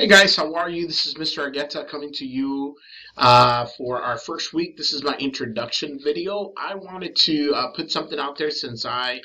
Hey guys, how are you? This is Mr. Argueta coming to you uh, for our first week. This is my introduction video. I wanted to uh, put something out there since I,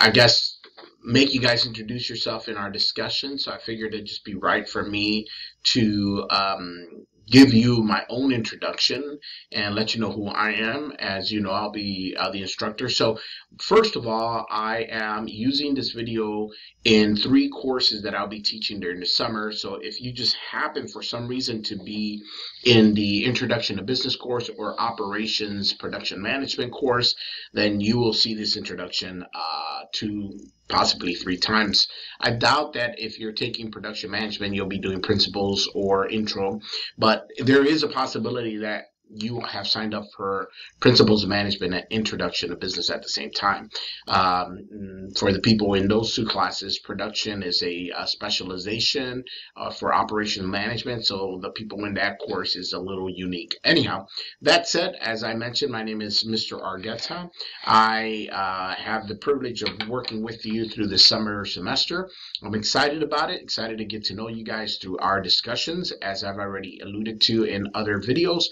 I guess, make you guys introduce yourself in our discussion. So I figured it'd just be right for me to um, give you my own introduction and let you know who I am. As you know, I'll be uh, the instructor. So first of all, I am using this video in three courses that I'll be teaching during the summer. So if you just happen for some reason to be in the Introduction to Business course or Operations Production Management course, then you will see this introduction uh, to possibly three times. I doubt that if you're taking production management, you'll be doing principles or intro, but there is a possibility that you have signed up for principles of management and introduction to business at the same time. Um, for the people in those two classes, production is a, a specialization uh, for operation management. So the people in that course is a little unique. Anyhow, that said, as I mentioned, my name is Mr. Argueta. I uh, have the privilege of working with you through the summer semester. I'm excited about it, excited to get to know you guys through our discussions, as I've already alluded to in other videos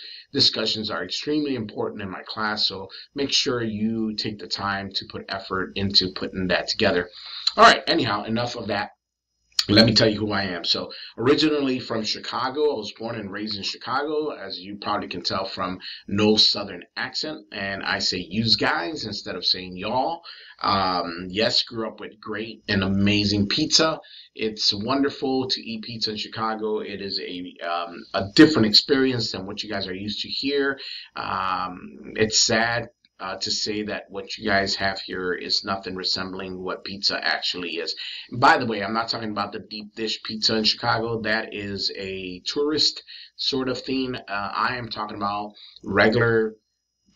discussions are extremely important in my class, so make sure you take the time to put effort into putting that together. All right, anyhow, enough of that. Let me tell you who I am. So, originally from Chicago, I was born and raised in Chicago, as you probably can tell from no southern accent. And I say use guys instead of saying y'all. Um, yes, grew up with great and amazing pizza. It's wonderful to eat pizza in Chicago. It is a um, a different experience than what you guys are used to here. Um, it's sad uh, to say that what you guys have here is nothing resembling what pizza actually is. by the way, I'm not talking about the deep dish pizza in Chicago. That is a tourist sort of thing. Uh, I am talking about regular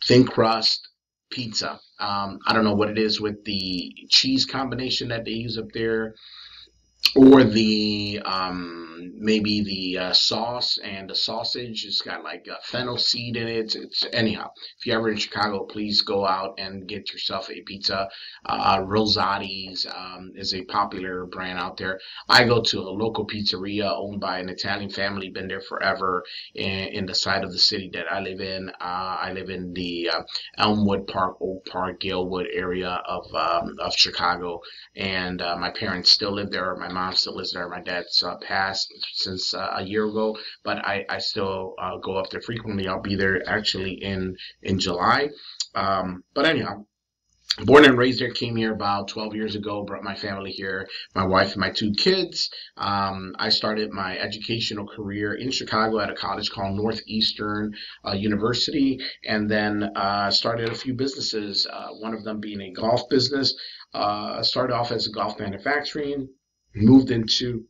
thin crust pizza. Um, I don't know what it is with the cheese combination that they use up there or the um, maybe the uh, sauce and the sausage. It's got like a fennel seed in it. It's anyhow. If you're ever in Chicago, please go out and get yourself a pizza. Uh, Rosati's um, is a popular brand out there. I go to a local pizzeria owned by an Italian family. Been there forever in, in the side of the city that I live in. Uh, I live in the uh, Elmwood Park, Oak Park, Galewood area of um, of Chicago, and uh, my parents still live there. My mom still lives there. My dad's uh, since uh, a year ago, but I, I still uh, go up there frequently. I'll be there actually in in July. Um, but anyhow, born and raised there came here about 12 years ago brought my family here my wife and my two kids um, i started my educational career in chicago at a college called northeastern uh, university and then uh, started a few businesses uh, one of them being a golf business uh, started off as a golf manufacturing moved into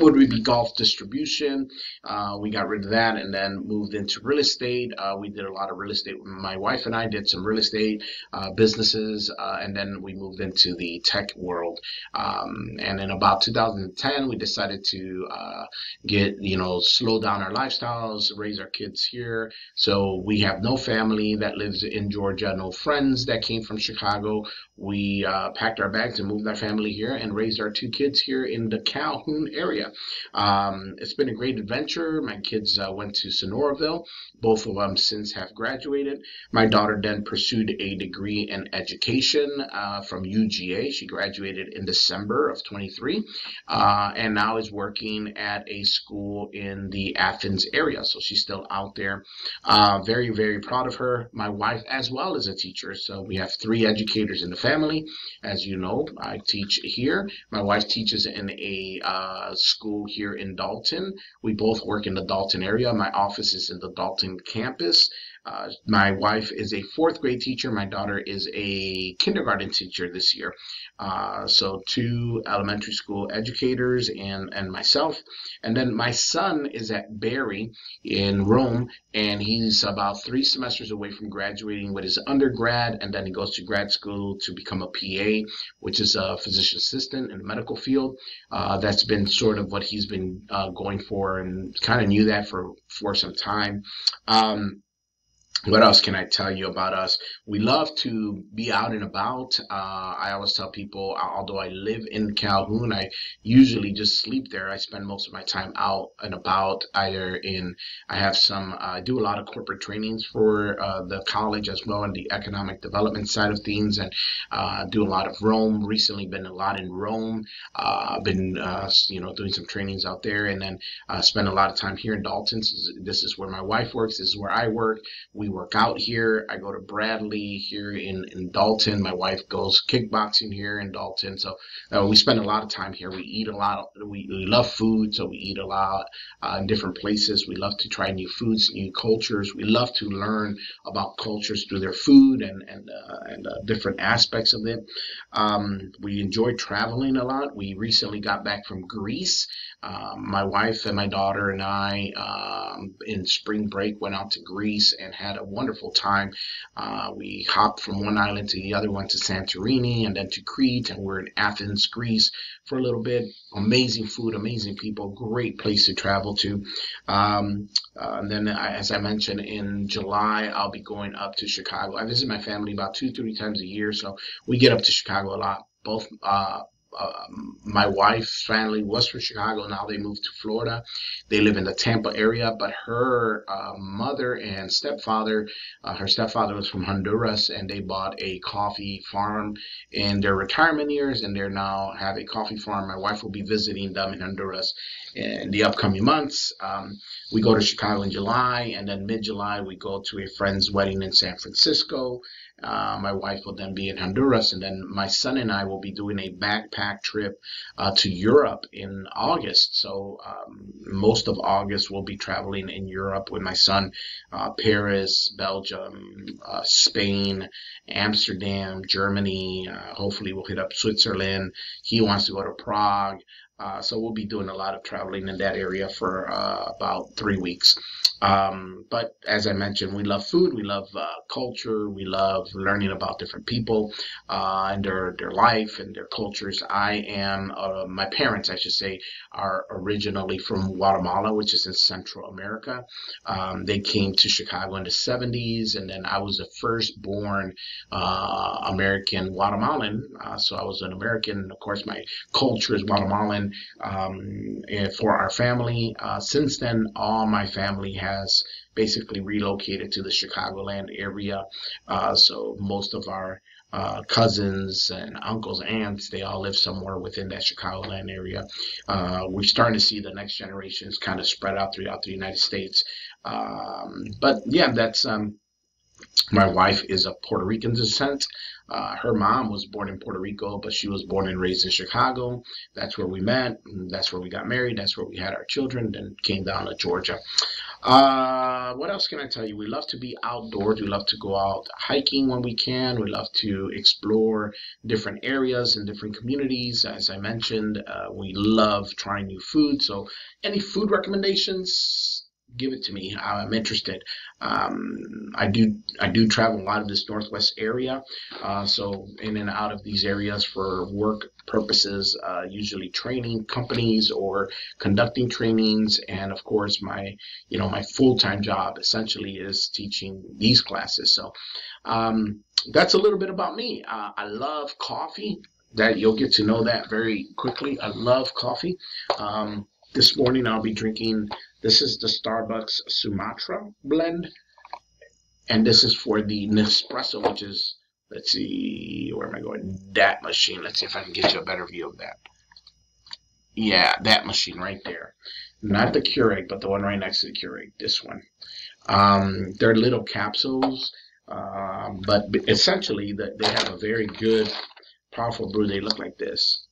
would be golf distribution? Uh, we got rid of that and then moved into real estate. Uh, we did a lot of real estate. My wife and I did some real estate uh, businesses, uh, and then we moved into the tech world. Um, and in about 2010, we decided to uh, get, you know, slow down our lifestyles, raise our kids here. So we have no family that lives in Georgia, no friends that came from Chicago. We uh, packed our bags and moved our family here and raised our two kids here in the Calhoun area. Um, it's been a great adventure. My kids uh, went to Sonoraville. Both of them since have graduated. My daughter then pursued a degree in education uh, from UGA. She graduated in December of 23 uh, and now is working at a school in the Athens area. So she's still out there. Uh, very, very proud of her. My wife, as well, is a teacher. So we have three educators in the family. As you know, I teach here. My wife teaches in a uh, school here in Dalton. We both work in the Dalton area. My office is in the Dalton campus. Uh, my wife is a fourth grade teacher. My daughter is a kindergarten teacher this year. Uh, so two elementary school educators and, and myself. And then my son is at Berry in Rome, and he's about three semesters away from graduating with his undergrad, and then he goes to grad school to become a PA, which is a physician assistant in the medical field. Uh, that's been sort of what he's been uh, going for, and kind of knew that for for some time. Um, what else can I tell you about us? We love to be out and about. Uh, I always tell people, although I live in Calhoun, I usually just sleep there. I spend most of my time out and about, either in, I have some, uh, I do a lot of corporate trainings for uh, the college as well and the economic development side of things and uh, do a lot of Rome. Recently been a lot in Rome. Uh, I've been, uh, you know, doing some trainings out there and then spend a lot of time here in Dalton. This is where my wife works. This is where I work. We work out here. I go to Bradley here in, in Dalton. My wife goes kickboxing here in Dalton. So uh, we spend a lot of time here. We eat a lot. We, we love food, so we eat a lot uh, in different places. We love to try new foods, new cultures. We love to learn about cultures through their food and and uh, and uh, different aspects of it. Um, we enjoy traveling a lot. We recently got back from Greece. Um, my wife and my daughter and I, um, in spring break, went out to Greece and had a wonderful time. Uh, we hopped from one island to the other, went to Santorini and then to Crete, and we're in Athens, Greece for a little bit. Amazing food, amazing people, great place to travel to. Um, uh, and then, I, as I mentioned, in July, I'll be going up to Chicago. I visit my family about two, three times a year, so we get up to Chicago a lot. Both uh, um, my wife's family was from Chicago. Now they moved to Florida. They live in the Tampa area, but her uh, mother and stepfather, uh, her stepfather was from Honduras, and they bought a coffee farm in their retirement years, and they now have a coffee farm. My wife will be visiting them in Honduras in the upcoming months. Um, we go to Chicago in July, and then mid-July we go to a friend's wedding in San Francisco. Uh, my wife will then be in Honduras, and then my son and I will be doing a backpack trip uh, to Europe in August. So um, most of August we'll be traveling in Europe with my son, uh, Paris, Belgium, uh, Spain, Amsterdam, Germany. Uh, hopefully we'll hit up Switzerland. He wants to go to Prague. Uh, so we'll be doing a lot of traveling in that area for about three weeks. Um, but as I mentioned, we love food, we love uh, culture, we love learning about different people uh, and their their life and their cultures. I am uh, my parents, I should say, are originally from Guatemala, which is in Central America. Um, they came to Chicago in the 70s, and then I was the first born uh, American Guatemalan. Uh, so I was an American. Of course, my culture is Guatemalan um, for our family. Uh, since then, all my family has has basically relocated to the Chicagoland area. Uh, so most of our uh, cousins and uncles, aunts, they all live somewhere within that Chicagoland area. Uh, we're starting to see the next generations kind of spread out throughout the United States. Um, but yeah, that's um, my wife is of Puerto Rican descent. Uh, her mom was born in Puerto Rico, but she was born and raised in Chicago. That's where we met. That's where we got married. That's where we had our children. Then came down to Georgia. Uh, what else can I tell you? We love to be outdoors. We love to go out hiking when we can. We love to explore different areas and different communities. As I mentioned, uh, we love trying new food. So, any food recommendations? Give it to me. I'm interested. Um, I do I do travel a lot of this northwest area, uh, so in and out of these areas for work purposes, uh, usually training companies or conducting trainings, and of course my you know my full time job essentially is teaching these classes. So um, that's a little bit about me. Uh, I love coffee. That you'll get to know that very quickly. I love coffee. Um, this morning I'll be drinking this is the Starbucks Sumatra blend. And this is for the Nespresso, which is, let's see, where am I going? That machine. Let's see if I can get you a better view of that. Yeah, that machine right there. Not the Keurig, but the one right next to the Keurig. This one. Um, they're little capsules, uh, but essentially they have a very good, powerful brew. They look like this.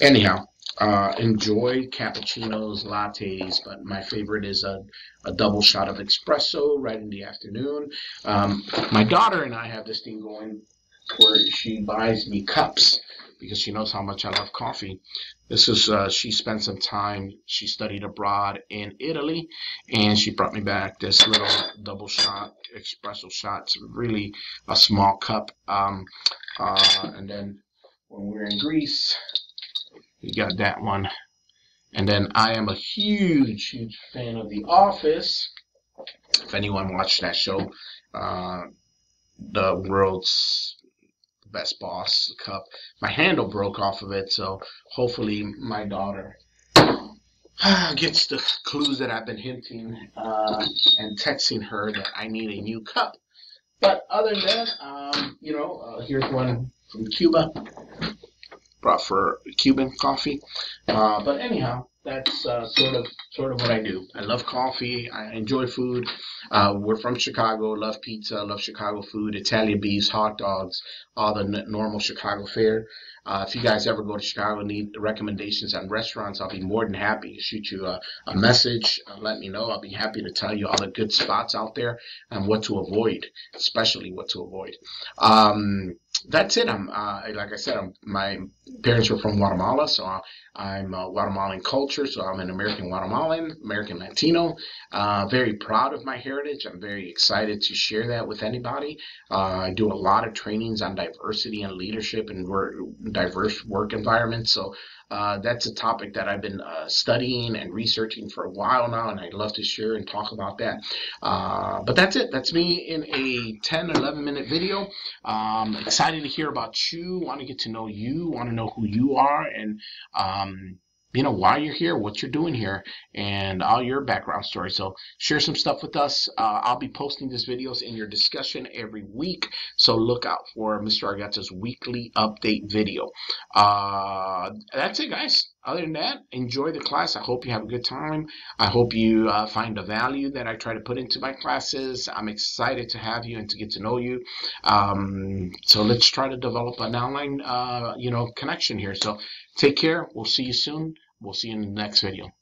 Anyhow, uh, enjoy cappuccinos, lattes, but my favorite is a, a double shot of espresso right in the afternoon. Um, my daughter and I have this thing going where she buys me cups because she knows how much I love coffee. This is uh, she spent some time. She studied abroad in Italy, and she brought me back this little double shot espresso shot. It's really a small cup. Um, uh, and then when we we're in Greece, you got that one. And then I am a huge, huge fan of The Office. if anyone watched that show, uh, the world's best boss cup. My handle broke off of it, so hopefully my daughter gets the clues that I've been hinting uh, and texting her that I need a new cup. But other than that, um, you know, uh, here's one from Cuba. Brought for Cuban coffee. Uh, but anyhow, that's uh, sort of sort of what I do. I love coffee. I enjoy food. Uh, we're from Chicago. Love pizza. Love Chicago food. Italian beefs, hot dogs, all the n- normal Chicago fare. Uh, if you guys ever go to Chicago and need recommendations on restaurants, I'll be more than happy to shoot you a, a message. Uh, let me know. I'll be happy to tell you all the good spots out there and what to avoid, especially what to avoid. Um, that's it. I'm uh, like I said, I'm, my parents were from Guatemala, so I'm a Guatemalan culture. So I'm an American Guatemalan, American Latino. Uh, very proud of my heritage. I'm very excited to share that with anybody. Uh, I do a lot of trainings on diversity and leadership and work, diverse work environments. So uh, that's a topic that I've been uh, studying and researching for a while now, and I'd love to share and talk about that. Uh, but that's it. That's me in a 10 11 minute video. Um, excited to hear about you, want to get to know you, want to know who you are, and um, you know why you're here, what you're doing here, and all your background story. So share some stuff with us. Uh, I'll be posting these videos in your discussion every week. So look out for Mr. Argueta's weekly update video. Uh, that's it, guys. Other than that, enjoy the class. I hope you have a good time. I hope you uh, find the value that I try to put into my classes. I'm excited to have you and to get to know you. Um, so let's try to develop an online, uh, you know, connection here. So take care. We'll see you soon. We'll see you in the next video.